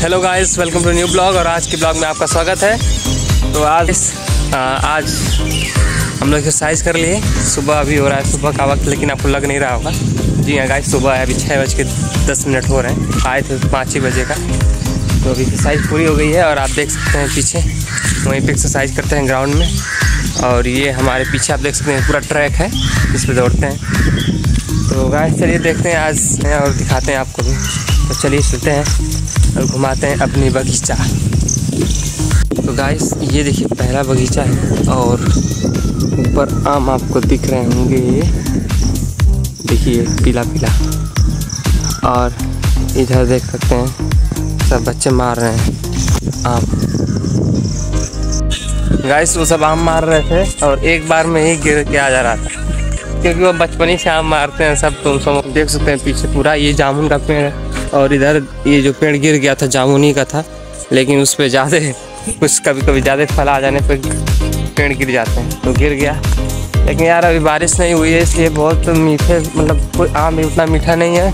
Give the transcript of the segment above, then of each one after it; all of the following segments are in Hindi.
Hello guys welcome to new blog और आज के ब्लॉग में आपका स्वागत है। तो आज आ, आज हम लोग एक्सरसाइज कर लिए। सुबह अभी हो रहा है सुबह का वक्त लेकिन आपको लग नहीं रहा होगा। जी हाँ गाइस सुबह है अभी छः बज के दस मिनट हो रहे हैं। आए थे पाँच ही बजे का। तो अभी एक्सरसाइज पूरी हो गई है और आप देख सकते हैं पीछे। वहीं पर एक्सरसाइज करते हैं ग्राउंड में। और ये हमारे पीछे आप देख सकते हैं पूरा ट्रैक है जिस पर दौड़ते हैं। तो गाइस चलिए देखते हैं आज और दिखाते हैं आपको भी। तो चलिए चलते हैं। और घुमाते हैं अपनी बगीचा। तो गाइस ये देखिए, पहला बगीचा है और ऊपर आम आपको दिख रहे होंगे। ये देखिए, पीला पीला। और इधर देख सकते हैं, सब बच्चे मार रहे हैं आम। गाइस वो सब आम मार रहे थे और एक बार में ही गिर के आ जा रहा था। क्योंकि वो बचपन ही से आम मारते हैं सब तुम सब देख सकते हैं पीछे पूरा ये जामुन का पेड़ है। और इधर ये जो पेड़ गिर गया था, जामुनी का था, लेकिन उस पर ज़्यादा कुछ कभी कभी ज़्यादा फल आ जाने पर पेड़ गिर जाते हैं। तो गिर गया। लेकिन यार अभी बारिश नहीं हुई है, इसलिए बहुत मीठे मतलब कोई आम भी उतना मीठा नहीं है,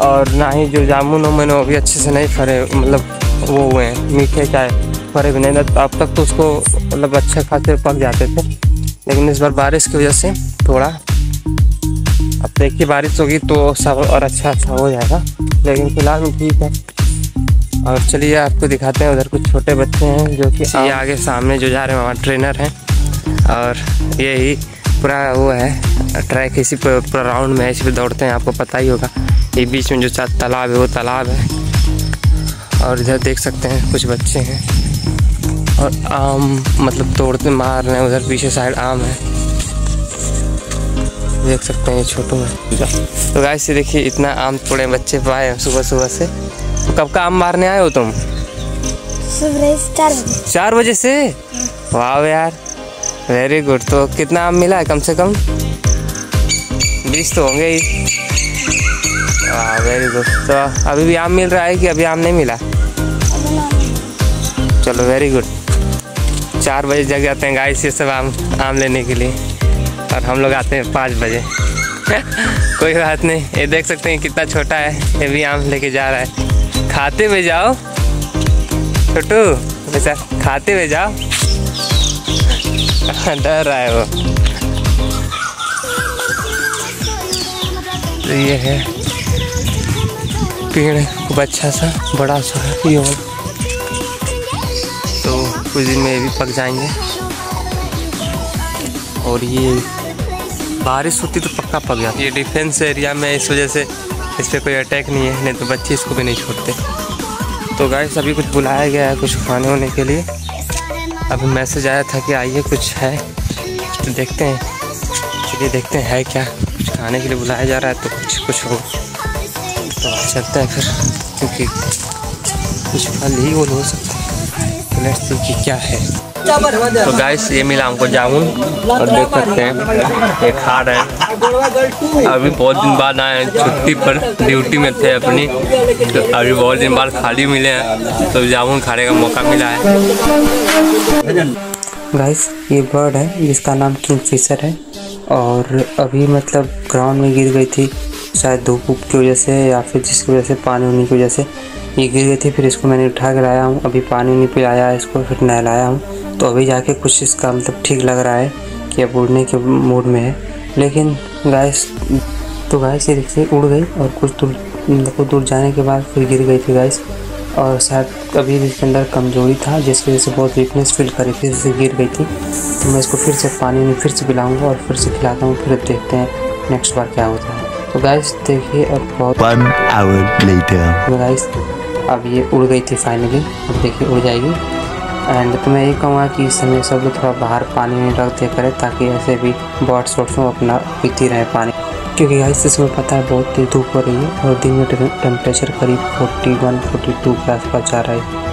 और ना ही जो जामुन वामुन वो भी अच्छे से नहीं फरे मतलब वो हुए हैं। मीठे चाहे फरे भी नहीं। तो अब तक तो उसको मतलब अच्छे खासे पक जाते थे। लेकिन इस बार बारिश की वजह से थोड़ा अब देखिए बारिश होगी तो सब और अच्छा अच्छा हो जाएगा। लेकिन फ़िलहाल में ठीक है। और चलिए आपको दिखाते हैं उधर कुछ छोटे बच्चे हैं जो कि ये आगे सामने जो जा रहे हैं वहाँ ट्रेनर हैं। और यही पूरा वो है ट्रैक इसी पर पूरा राउंड में इसी पे दौड़ते हैं आपको पता ही होगा। ये बीच में जो तालाब है वो तालाब है। और इधर देख सकते हैं कुछ बच्चे हैं। और आम मतलब तोड़ते मार रहे हैं उधर पीछे साइड आम है। देख सकते हैं छोटू है तो गाय से देखिए इतना आम तोड़े बच्चे पाए हैं सुबह सुबह से। तो कब का आम मारने आए हो तुम? चार बजे। चार बजे से? वाह यार वेरी गुड तो कितना आम मिला है कम से कम? बीस तो होंगे ही। वाह वेरी गुड तो अभी भी आम मिल रहा है कि अभी आम नहीं मिला? चलो वेरी गुड चार बजे जग जाते हैं गाय से सब आम आम लेने के लिए। और हम लोग आते हैं पाँच बजे। कोई बात नहीं। ये देख सकते हैं कितना छोटा है। ये भी आम लेके जा रहा है। खाते हुए जाओ। छोटू वैसा खाते हुए जाओ। डर रहा है वो। तो ये है। पेड़ खूब अच्छा सा, बड़ा सा है, ये तो कुछ दिन में ये भी पक जाएँगे। और ये बारिश होती तो पक्का पक जाती। ये डिफेंस एरिया में इस वजह से इस पर कोई अटैक नहीं है, नहीं तो बच्चे इसको भी नहीं छोड़ते। तो गाइस अभी कुछ बुलाया गया है कुछ खाने होने के लिए। अभी मैसेज आया था कि आइए कुछ है। तो देखते हैं। चलिए देखते हैं, है क्या? कुछ खाने के लिए बुलाया जा रहा है तो कुछ कुछ हो। तो चलते हैं फिर, क्योंकि कुछ फल ही वो हो सकता है। तो लेट्स सी कि क्या है। तो गाइस ये मिला हमको जामुन और देख सकते हैं, ये खा रहे हैं। अभी बहुत दिन बाद आए हैं, छुट्टी पर, ड्यूटी में थे अपनी तो अभी बहुत दिन बाद खाली मिले हैं तो जामुन खाने का मौका मिला है। गाइस ये बर्ड है, जिसका नाम किंग फिशर है, और अभी मतलब ग्राउंड में गिर गई थी, शायद धूप की वजह से, या फिर जिसकी वजह से, पानी होने की वजह से, ये गिर गई थी, फिर इसको मैंने उठा कर लाया हूँ, अभी पानी नहीं पिलाया इसको, फिर नहलाया हूँ। तो अभी जाके कुछ इसका मतलब ठीक लग रहा है कि अब उड़ने के मूड में है। लेकिन गैस तो गैस ये देखिए उड़ गई और कुछ दूर कुछ दूर जाने के बाद फिर गिर गई थी गैस और शायद अभी भी इसके अंदर कमज़ोरी था जिसकी वजह से बहुत वीकनेस फील करी थी जैसे गिर गई थी। तो मैं इसको फिर से पानी में फिर से पिलाऊँगा और फिर से खिलाता हूँ फिर देखते हैं नेक्स्ट बार क्या होता है। तो गैस देखिए अब बहुत तो गैस अब ये उड़ गई थी फाइनली अब देखिए उड़ जाएगी। एंड तो मैं ये कहूँगा कि इस समय सब लोग थोड़ा बाहर पानी में रख दिया करें ताकि ऐसे भी बर्ड्स वर्ड्स अपना पीती रहे पानी। क्योंकि इस समय पता है बहुत तेज धूप हो रही है और दिन में टेम्परेचर करीब 41 42 के आसपास जा रहा है।